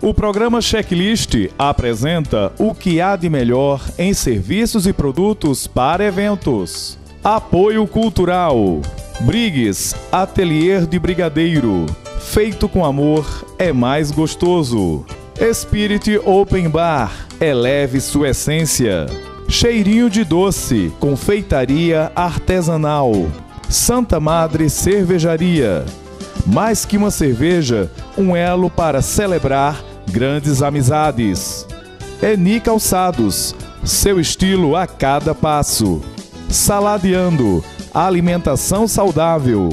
O programa Checklist apresenta o que há de melhor em serviços e produtos para eventos. Apoio Cultural. Brigues, Atelier de Brigadeiro. Feito com amor é mais gostoso. Spirit Open Bar. Eleve sua essência. Cheirinho de doce. Confeitaria artesanal. Santa Madre Cervejaria. Mais que uma cerveja, um elo para celebrar grandes amizades. Eni Calçados, seu estilo a cada passo. Saladeando, alimentação saudável.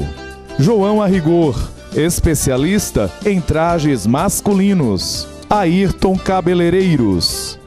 João Arrigor, especialista em trajes masculinos. Ayrton Cabeleireiros.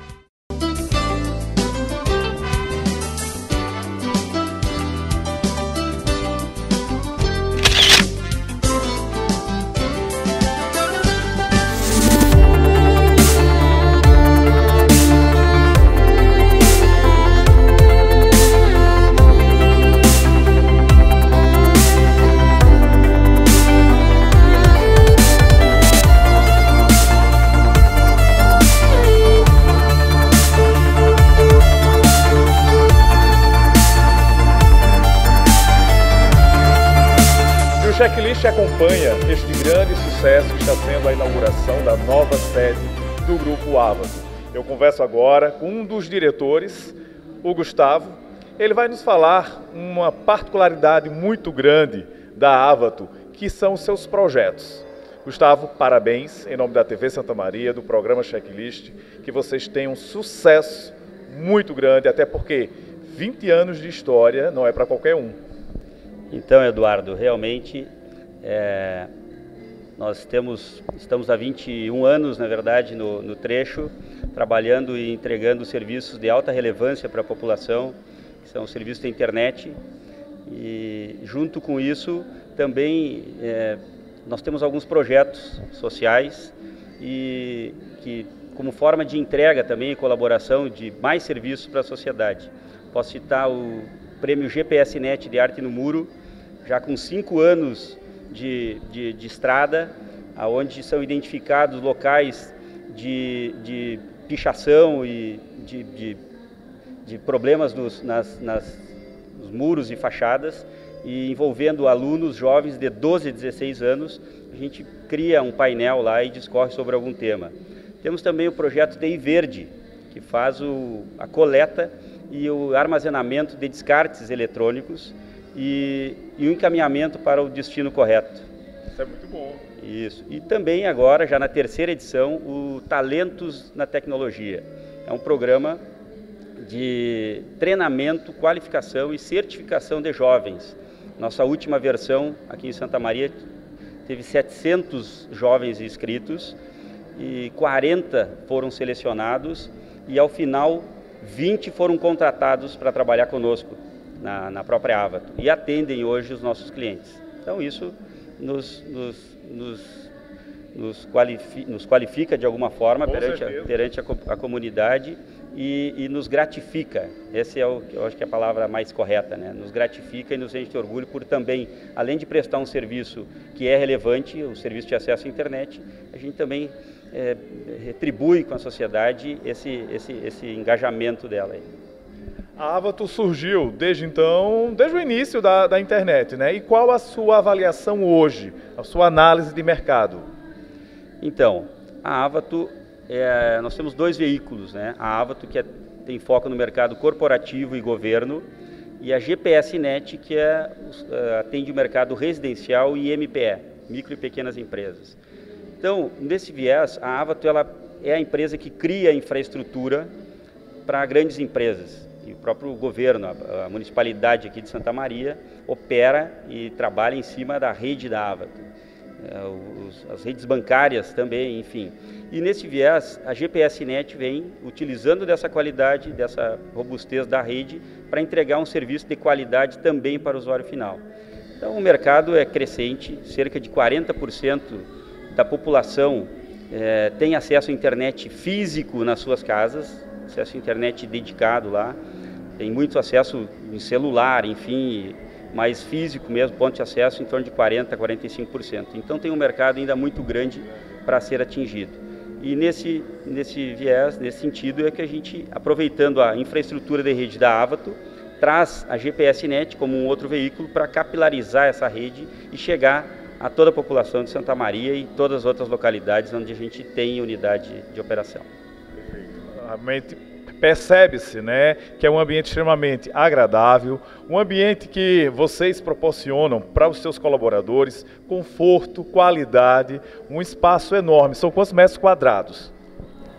Está sendo a inauguração da nova sede do Grupo Avato. Eu converso agora com um dos diretores, o Gustavo. Ele vai nos falar uma particularidade muito grande da Avato, que são os seus projetos. Gustavo, parabéns em nome da TV Santa Maria, do programa Checklist, que vocês tenham sucesso muito grande, até porque 20 anos de história não é para qualquer um. Então, Eduardo, realmente é, nós temos, estamos há 21 anos, na verdade, no, no trecho, trabalhando e entregando serviços de alta relevância para a população, que são os serviços da internet. E, junto com isso, também é, nós temos alguns projetos sociais e que, como forma de entrega também e colaboração de mais serviços para a sociedade. Posso citar o prêmio GPS Net de Arte no Muro, já com cinco anos de, de, de estrada, onde são identificados locais de, de pichação e de, de, de problemas nos, nas, nas, nos muros e fachadas, e envolvendo alunos jovens de 12 a 16 anos, a gente cria um painel lá e discorre sobre algum tema. Temos também o projeto TI Verde, que faz o, a coleta e o armazenamento de descartes eletrônicos e, e o encaminhamento para o destino correto. Isso é muito bom. Isso. E também agora, já na terceira edição, o Talentos na Tecnologia. É um programa de treinamento, qualificação e certificação de jovens. Nossa última versão aqui em Santa Maria teve 700 jovens inscritos e 40 foram selecionados e ao final 20 foram contratados para trabalhar conosco na, na própria Avato e atendem hoje os nossos clientes. Então isso nos, nos, nos, nos, qualifica, nos qualifica de alguma forma Com perante, a, perante a, a comunidade e, e, nos gratifica. Essa é o, eu acho que é a palavra mais correta, né? Nos gratifica e nos enche orgulho por também, além de prestar um serviço que é relevante, o serviço de acesso à internet, a gente também é, retribui com a sociedade esse, esse, esse engajamento dela. Aí. A Avato surgiu desde então, desde o início da, da internet, né? E qual a sua avaliação hoje, a sua análise de mercado? Então, a Avato, é, nós temos dois veículos, né? A Avato que é, tem foco no mercado corporativo e governo e a GPSnet que é, é, atende o mercado residencial e MPE, micro e pequenas empresas. Então, nesse viés, a Avato ela é a empresa que cria infraestrutura para grandes empresas e o próprio governo, a, municipalidade aqui de Santa Maria, opera e trabalha em cima da rede da Avato. É, as redes bancárias também, enfim. E nesse viés, a GPSnet vem utilizando dessa qualidade, dessa robustez da rede, para entregar um serviço de qualidade também para o usuário final. Então, o mercado é crescente, cerca de 40% da população é, tem acesso à internet físico nas suas casas, acesso à internet dedicado lá tem muito acesso em celular, enfim, mais físico mesmo, ponto de acesso em torno de 40% a 45%. Então tem um mercado ainda muito grande para ser atingido. E nesse, nesse viés, nesse sentido, é que a gente, aproveitando a infraestrutura de rede da Avato, traz a GPSnet como um outro veículo para capilarizar essa rede e chegar a toda a população de Santa Maria e todas as outras localidades onde a gente tem unidade de operação. Realmente percebe-se, né, que é um ambiente extremamente agradável, um ambiente que vocês proporcionam para os seus colaboradores conforto, qualidade, um espaço enorme. São quantos metros quadrados?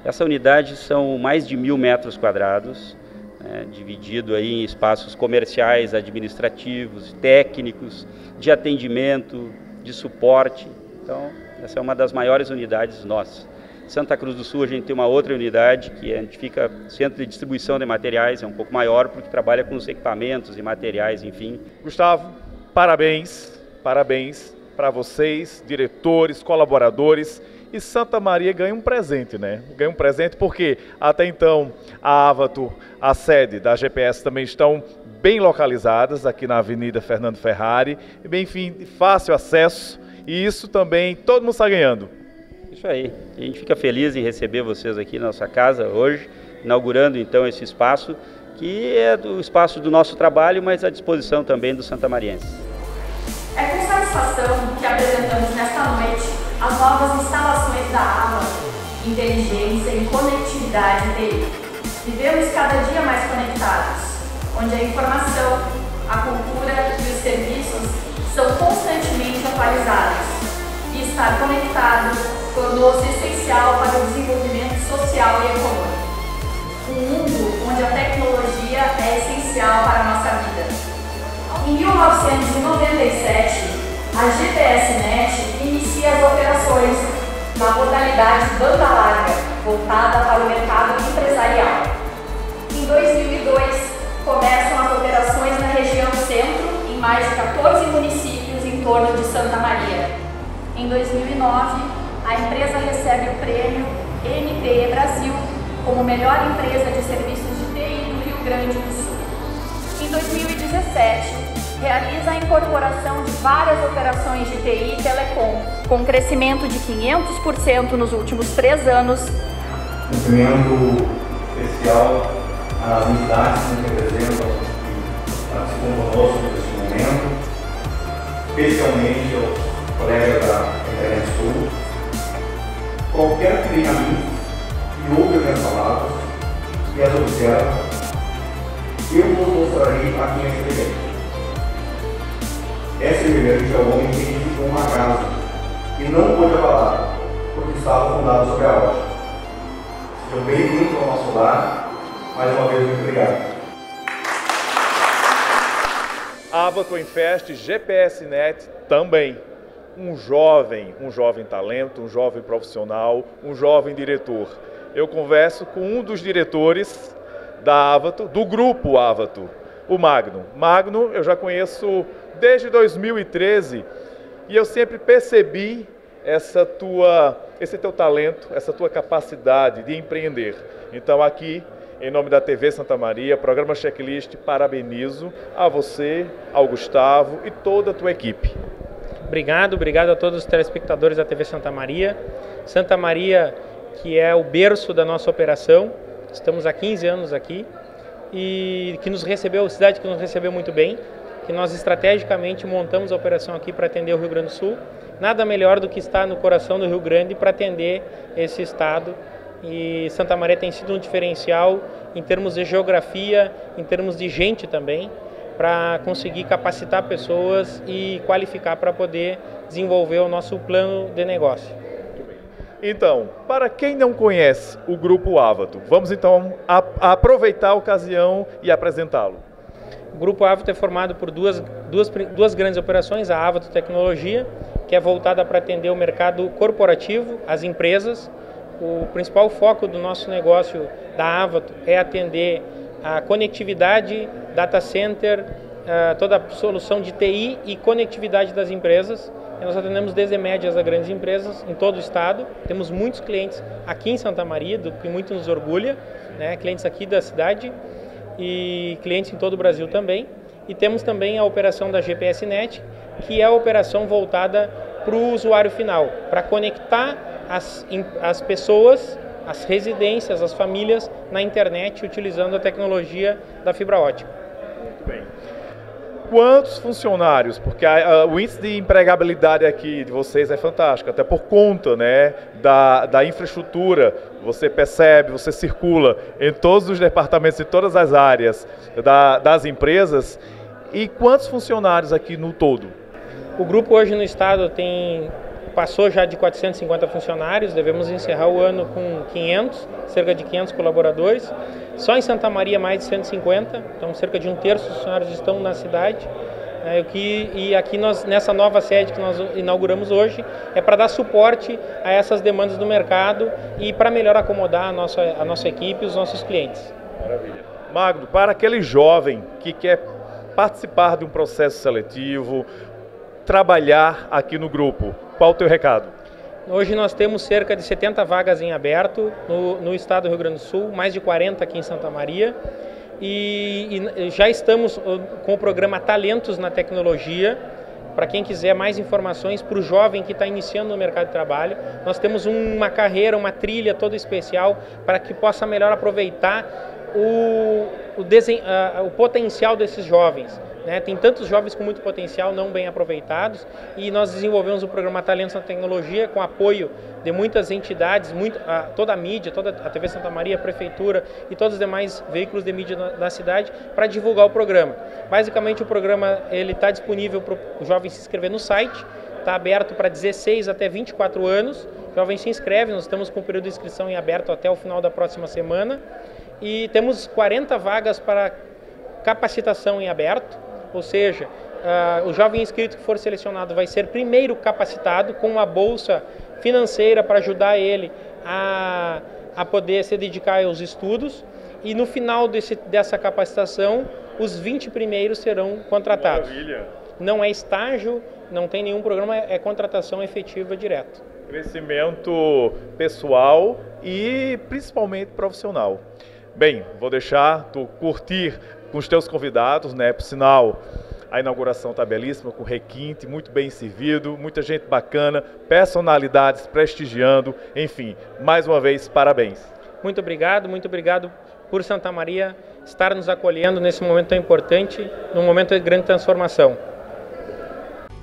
Essa unidade são mais de mil metros quadrados né, dividido aí em espaços comerciais, administrativos, técnicos, de atendimento, de suporte. Então, essa é uma das maiores unidades nossas. Santa Cruz do Sul a gente tem uma outra unidade que a gente fica centro de distribuição de materiais, é um pouco maior porque trabalha com os equipamentos e materiais, enfim. Gustavo, parabéns, parabéns para vocês, diretores, colaboradores e Santa Maria ganha um presente, né? Ganha um presente porque até então a Avato, a sede da GPS também estão bem localizadas aqui na Avenida Fernando Ferrari, bem, enfim, fácil acesso e isso também todo mundo está ganhando. Isso aí. A gente fica feliz em receber vocês aqui na nossa casa hoje, inaugurando então esse espaço que é do espaço do nosso trabalho, mas à disposição também do Santa Mariense. É com satisfação que apresentamos nesta noite as novas instalações da AMA, inteligência e conectividade TI. Vivemos cada dia mais conectados, onde a informação, a cultura e os serviços são constantemente atualizados. E estar conectado tornou-se essencial para o desenvolvimento social e econômico. Um mundo onde a tecnologia é essencial para a nossa vida. Em 1997, a GPSnet inicia as operações na modalidade banda larga, voltada para o mercado empresarial. Em 2002, começam as operações na região centro, em mais de 14 municípios em torno de Santa Maria. Em 2009, a empresa recebe o prêmio NTE Brasil como melhor empresa de serviços de TI do Rio Grande do Sul. Em 2017, realiza a incorporação de várias operações de TI e telecom, com crescimento de 500% nos últimos três anos. Cumprimento especial às entidades que representam e participam conosco neste momento, especialmente aos colegas da Internet Sul. Qualquer que venha a mim e ouve minhas palavras e as observa, eu vos mostrarei a minha experiência. Essa semelhante ao homem que edificou uma casa e não pôde abalar, porque estava fundada sobre a rocha. Sejam bem-vindos ao nosso lar. Mais uma vez, muito obrigado. Avato Infest, GPS Net também. Um jovem, um jovem talento, um jovem profissional, um jovem diretor. Eu converso com um dos diretores da Avato, do grupo Avato, o Magno. Magno, eu já conheço desde 2013 e eu sempre percebi essa tua, esse teu talento, essa tua capacidade de empreender. Então aqui, em nome da TV Santa Maria, programa Checklist, parabenizo a você, ao Gustavo e toda a tua equipe. Obrigado, obrigado a todos os telespectadores da TV Santa Maria. Santa Maria, que é o berço da nossa operação, estamos há 15 anos aqui e que nos recebeu, cidade que nos recebeu muito bem que nós estrategicamente montamos a operação aqui para atender o Rio Grande do Sul. Nada melhor do que estar no coração do Rio Grande para atender esse estado. E Santa Maria tem sido um diferencial em termos de geografia, em termos de gente também, para conseguir capacitar pessoas e qualificar para poder desenvolver o nosso plano de negócio. Então, para quem não conhece o Grupo Avato, vamos então a, aproveitar a ocasião e apresentá-lo. O Grupo Avato é formado por duas, duas, duas grandes operações, a Avato Tecnologia, que é voltada para atender o mercado corporativo, as empresas. O principal foco do nosso negócio da Avato é atender a conectividade, data center, toda a solução de TI e conectividade das empresas. Nós atendemos desde médias a grandes empresas em todo o estado. Temos muitos clientes aqui em Santa Maria, do que muito nos orgulha, né? clientes aqui da cidade e clientes em todo o Brasil também. E temos também a operação da GPSnet, que é a operação voltada para o usuário final, para conectar as, as pessoas, as residências, as famílias na internet utilizando a tecnologia da fibra ótica. Muito bem. Quantos funcionários? Porque a, a, o índice de empregabilidade aqui de vocês é fantástico, até por conta né, da, da infraestrutura. Você percebe, você circula em todos os departamentos, em todas as áreas da, das empresas. E quantos funcionários aqui no todo? O grupo hoje no estado tem passou já de 450 funcionários, devemos encerrar o ano com 500, cerca de 500 colaboradores. Só em Santa Maria mais de 150, então cerca de um terço dos funcionários estão na cidade. É, que, e aqui nós, nessa nova sede que nós inauguramos hoje, é para dar suporte a essas demandas do mercado e para melhor acomodar a nossa, a nossa equipe e os nossos clientes. Maravilha. Magno, para aquele jovem que quer participar de um processo seletivo, trabalhar aqui no grupo, qual o teu recado? Hoje nós temos cerca de 70 vagas em aberto no, no estado do Rio Grande do Sul, mais de 40 aqui em Santa Maria. E, e já estamos uh, com o programa Talentos na Tecnologia, para quem quiser mais informações, para o jovem que está iniciando no mercado de trabalho. Nós temos uma carreira, uma trilha toda especial para que possa melhor aproveitar o, o, uh, o potencial desses jovens. Né? Tem tantos jovens com muito potencial não bem aproveitados e nós desenvolvemos o programa Talentos na Tecnologia com apoio de muitas entidades, muito, a, toda a mídia, toda a TV Santa Maria, a Prefeitura e todos os demais veículos de mídia da, da cidade para divulgar o programa. Basicamente o programa ele está disponível para o jovem se inscrever no site, está aberto para 16 até 24 anos. O jovem se inscreve, nós estamos com o período de inscrição em aberto até o final da próxima semana e temos 40 vagas para capacitação em aberto ou seja, uh, o jovem inscrito que for selecionado vai ser primeiro capacitado com uma bolsa financeira para ajudar ele a, a poder se dedicar aos estudos e no final desse, dessa capacitação, os 20 primeiros serão contratados. Maravilha. Não é estágio, não tem nenhum programa, é contratação efetiva direto. Crescimento pessoal e principalmente profissional. Bem, vou deixar tu curtir com os teus convidados, né? Por sinal, a inauguração está belíssima, com requinte, muito bem servido, muita gente bacana, personalidades prestigiando, enfim, mais uma vez, parabéns. Muito obrigado, muito obrigado por Santa Maria estar nos acolhendo nesse momento tão importante, num momento de grande transformação.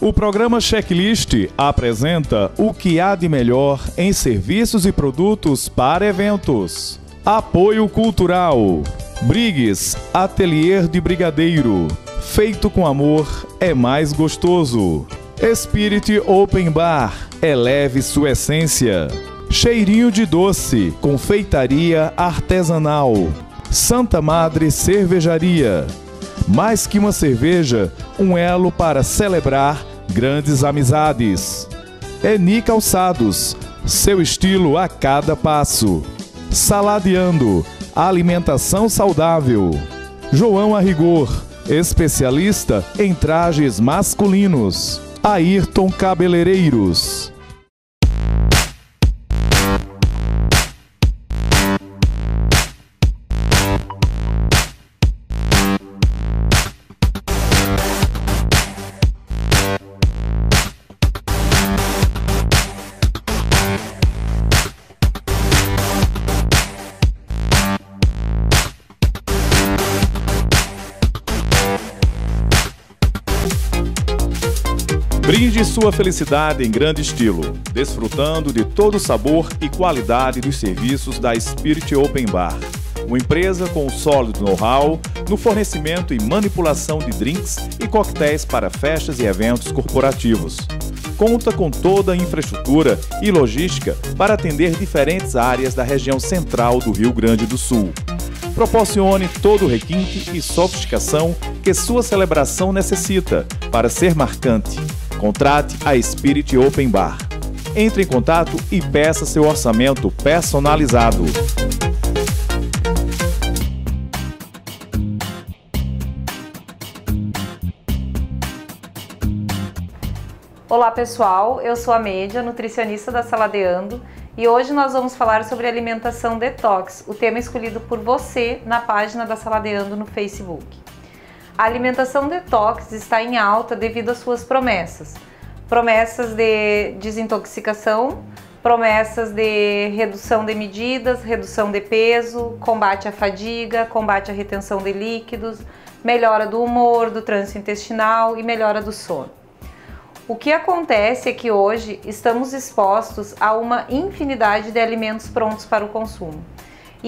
O programa Checklist apresenta o que há de melhor em serviços e produtos para eventos. Apoio Cultural. Brigues, Atelier de Brigadeiro. Feito com amor é mais gostoso. Spirit Open Bar. Eleve sua essência. Cheirinho de doce. Confeitaria artesanal. Santa Madre Cervejaria. Mais que uma cerveja, um elo para celebrar grandes amizades. Eni Calçados. Seu estilo a cada passo. Saladeando alimentação saudável. João Arrigor, especialista em trajes masculinos. Ayrton Cabeleireiros. Sua felicidade em grande estilo, desfrutando de todo o sabor e qualidade dos serviços da Spirit Open Bar. Uma empresa com sólido know-how no fornecimento e manipulação de drinks e coquetéis para festas e eventos corporativos. Conta com toda a infraestrutura e logística para atender diferentes áreas da região central do Rio Grande do Sul. Proporcione todo o requinte e sofisticação que sua celebração necessita para ser marcante Contrate a Spirit Open Bar. Entre em contato e peça seu orçamento personalizado. Olá pessoal, eu sou a Média, nutricionista da Saladeando e hoje nós vamos falar sobre alimentação detox, o tema escolhido por você na página da Saladeando no Facebook. A alimentação detox está em alta devido às suas promessas. Promessas de desintoxicação, promessas de redução de medidas, redução de peso, combate à fadiga, combate à retenção de líquidos, melhora do humor, do trânsito intestinal e melhora do sono. O que acontece é que hoje estamos expostos a uma infinidade de alimentos prontos para o consumo.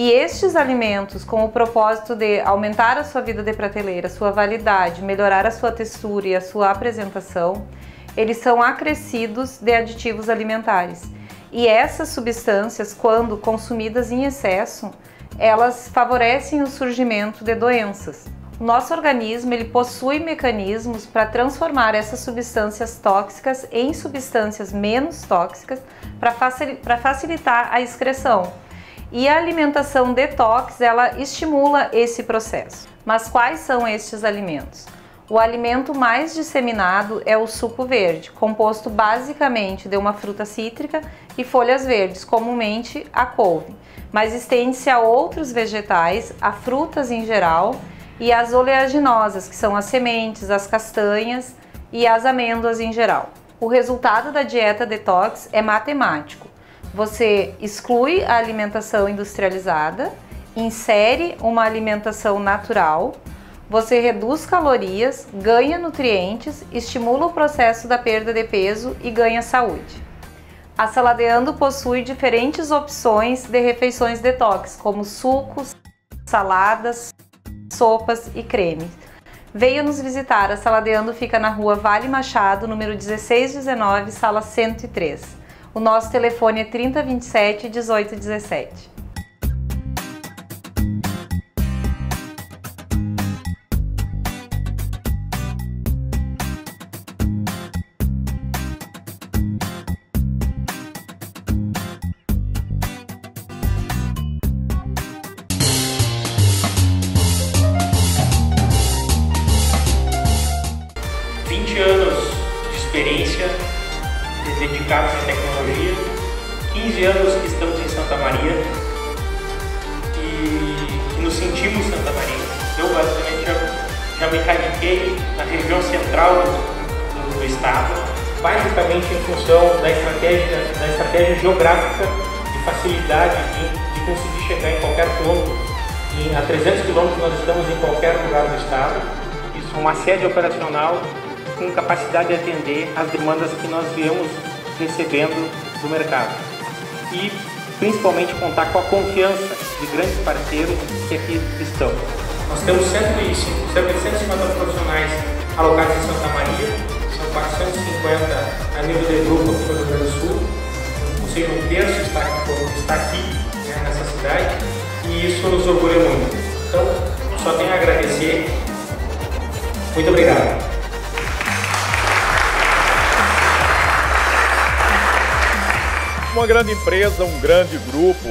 E estes alimentos, com o propósito de aumentar a sua vida de prateleira, sua validade, melhorar a sua textura e a sua apresentação, eles são acrescidos de aditivos alimentares. E essas substâncias, quando consumidas em excesso, elas favorecem o surgimento de doenças. Nosso organismo ele possui mecanismos para transformar essas substâncias tóxicas em substâncias menos tóxicas para facilitar a excreção. E a alimentação detox, ela estimula esse processo. Mas quais são estes alimentos? O alimento mais disseminado é o suco verde, composto basicamente de uma fruta cítrica e folhas verdes, comumente a couve, mas estende-se a outros vegetais, a frutas em geral e as oleaginosas, que são as sementes, as castanhas e as amêndoas em geral. O resultado da dieta detox é matemático. Você exclui a alimentação industrializada, insere uma alimentação natural, você reduz calorias, ganha nutrientes, estimula o processo da perda de peso e ganha saúde. A Saladeando possui diferentes opções de refeições detox, como sucos, saladas, sopas e cremes. Venha nos visitar. A Saladeando fica na rua Vale Machado, número 1619, sala 103. O nosso telefone é 3027 1817. Estado, basicamente em função da estratégia, da estratégia geográfica de facilidade de, de conseguir chegar em qualquer ponto. E a 300 quilômetros nós estamos em qualquer lugar do estado. Isso é uma sede operacional com capacidade de atender as demandas que nós viemos recebendo do mercado. E principalmente contar com a confiança de grandes parceiros que aqui estão. Nós temos 105, cerca de 150 profissionais alocados em Santa Maria, 450 a nível de grupo aqui no Rio Grande do Sul, ou seja, um terço está aqui, está aqui né, nessa cidade e isso nos orgulha muito. Então, só tenho a agradecer. Muito obrigado. Uma grande empresa, um grande grupo,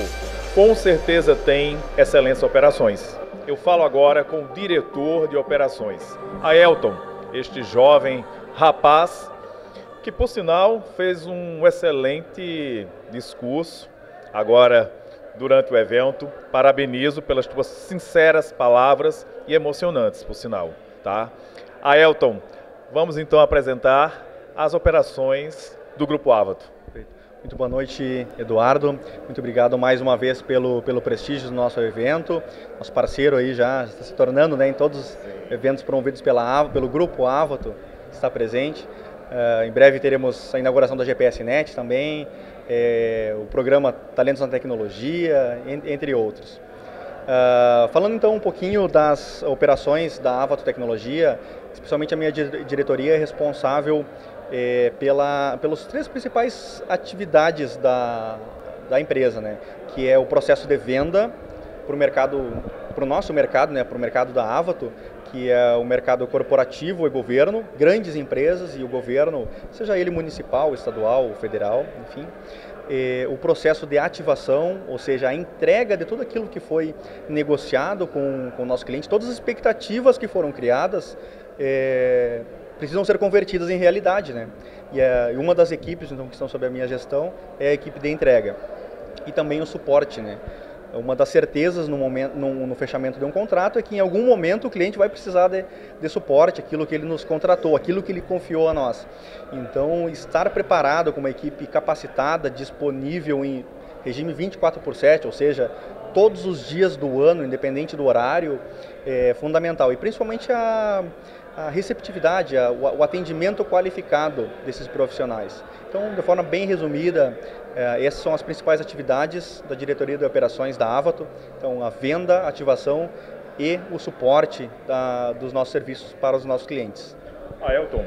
com certeza tem excelentes operações. Eu falo agora com o diretor de operações, a Elton, este jovem rapaz que, por sinal, fez um excelente discurso agora durante o evento. Parabenizo pelas tuas sinceras palavras e emocionantes, por sinal, tá? A Elton, vamos então apresentar as operações do Grupo Avato. Muito boa noite, Eduardo. Muito obrigado mais uma vez pelo, pelo prestígio do nosso evento. Nosso parceiro aí já está se tornando né, em todos os eventos promovidos pela, pelo Grupo Avato, está presente. Uh, em breve teremos a inauguração da GPS Net também, é, o programa Talentos na Tecnologia, entre outros. Uh, falando então um pouquinho das operações da Avato Tecnologia, especialmente a minha diretoria é responsável é, pela, pelos três principais atividades da, da empresa, né? que é o processo de venda para o mercado, para o nosso mercado, né? para o mercado da Avato, que é o mercado corporativo e governo, grandes empresas e o governo, seja ele municipal, estadual, federal, enfim. O processo de ativação, ou seja, a entrega de tudo aquilo que foi negociado com, com o nosso cliente, todas as expectativas que foram criadas, é, precisam ser convertidas em realidade, né? E, é, uma das equipes então, que estão sob a minha gestão é a equipe de entrega e também o suporte, né? Uma das certezas no, momento, no, no, fechamento de um contrato é que em algum momento o cliente vai precisar de, de, suporte, aquilo que ele nos contratou, aquilo que ele confiou a nós. Então, estar preparado com uma equipe capacitada, disponível em regime 24 por 7, ou seja, todos os dias do ano, independente do horário, é fundamental. E principalmente a, a receptividade, o, atendimento qualificado desses profissionais. Então, de forma bem resumida, é, essas são as principais atividades da diretoria de operações da Avato. Então, a venda, ativação e o suporte da, dos nossos serviços para os nossos clientes. Ailton,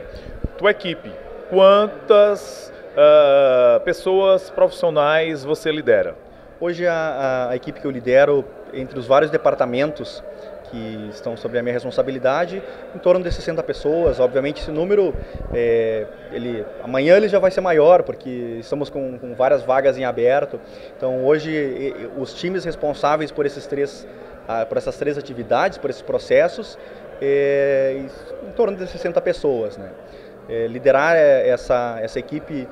tua equipe, quantas uh, pessoas profissionais você lidera? Hoje a, a equipe que eu lidero, entre os vários departamentos, que estão sob a minha responsabilidade, em torno de 60 pessoas. Obviamente esse número, é, ele, amanhã ele já vai ser maior, porque estamos com, com, várias vagas em aberto. Então hoje os times responsáveis por esses três, ah, por essas três atividades, por esses processos, é, em torno de 60 pessoas. Né? É, liderar essa, essa equipe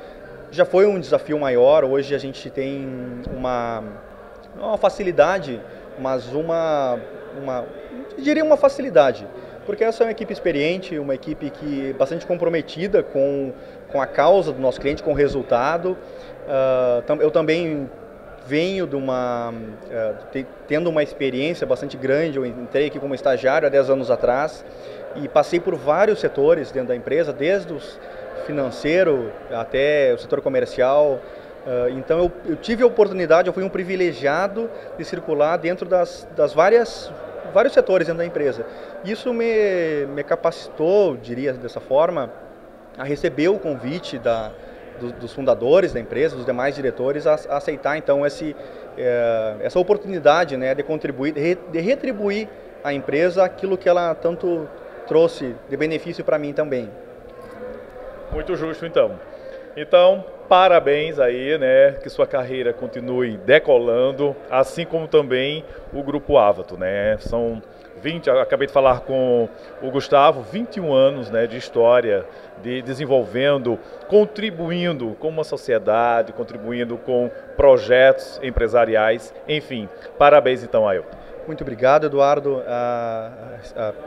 já foi um desafio maior. Hoje a gente tem uma, uma facilidade, mas uma, uma diria uma facilidade, porque essa é uma equipe experiente, uma equipe que é bastante comprometida com, com a causa do nosso cliente, com o resultado. Uh, eu também venho de uma uh, tendo uma experiência bastante grande. Eu entrei aqui como estagiário há 10 anos atrás e passei por vários setores dentro da empresa, desde o financeiro até o setor comercial. Uh, então eu, eu, tive a oportunidade, eu fui um privilegiado de circular dentro das, das várias vários setores dentro da empresa. Isso me, me capacitou, diria dessa forma, a receber o convite da, do, dos fundadores da empresa, dos demais diretores, a, a aceitar então esse, é, essa oportunidade né, de contribuir, de, de retribuir à empresa aquilo que ela tanto trouxe de benefício para mim também. Muito justo, então. Então, parabéns aí, né? Que sua carreira continue decolando, assim como também o Grupo Avato, né? São 20, acabei de falar com o Gustavo, 21 anos né, de história, de desenvolvendo, contribuindo com uma sociedade, contribuindo com projetos empresariais, enfim. Parabéns então, Ailton. Muito obrigado, Eduardo,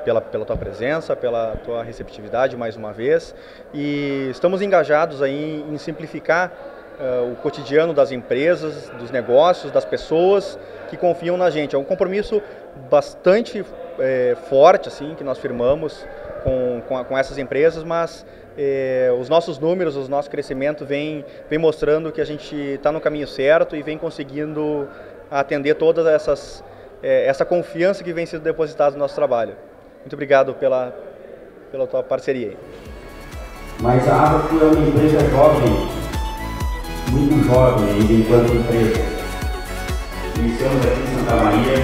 pela, pela tua presença, pela tua receptividade mais uma vez. E estamos engajados aí em simplificar uh, o cotidiano das empresas, dos negócios, das pessoas que confiam na gente. É um compromisso bastante é, forte assim que nós firmamos com, com, com essas empresas, mas é, os nossos números, o nosso crescimento vem, vem mostrando que a gente está no caminho certo e vem conseguindo atender todas essas é, essa confiança que vem sendo depositada no nosso trabalho. Muito obrigado pela, pela tua parceria. Mas a Abaco é uma empresa jovem, muito jovem ainda enquanto empresa. Iniciamos aqui em Santa Maria,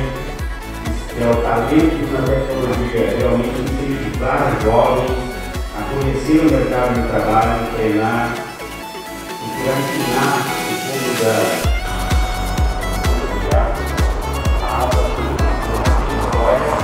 é o talento na tecnologia, realmente incentivar jovens a conhecer o mercado de trabalho, treinar e ensinar o povo da O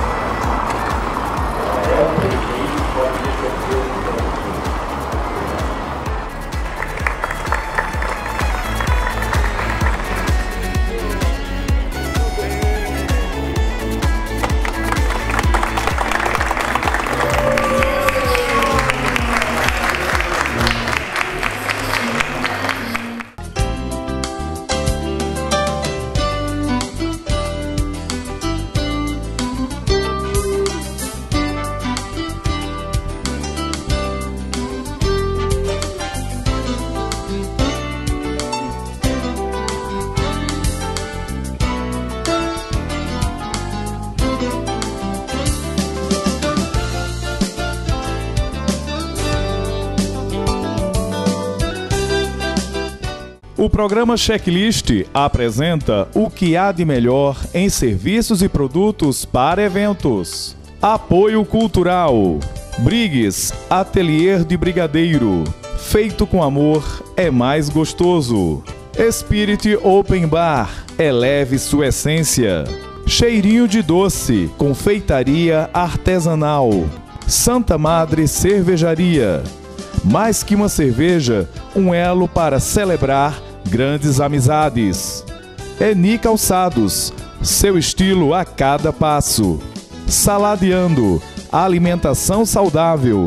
programa Checklist apresenta o que há de melhor em serviços e produtos para eventos. Apoio Cultural. Brigues, Atelier de Brigadeiro. Feito com amor é mais gostoso. Spirit Open Bar. Eleve sua essência. Cheirinho de doce. Confeitaria artesanal. Santa Madre Cervejaria. Mais que uma cerveja, um elo para celebrar grandes amizades. Eni Calçados, seu estilo a cada passo. Saladeando, alimentação saudável.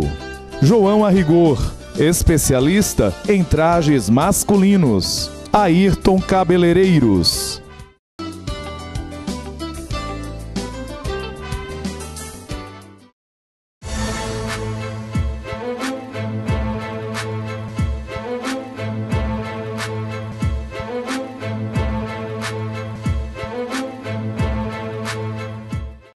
João Arrigor, especialista em trajes masculinos. Ayrton Cabeleireiros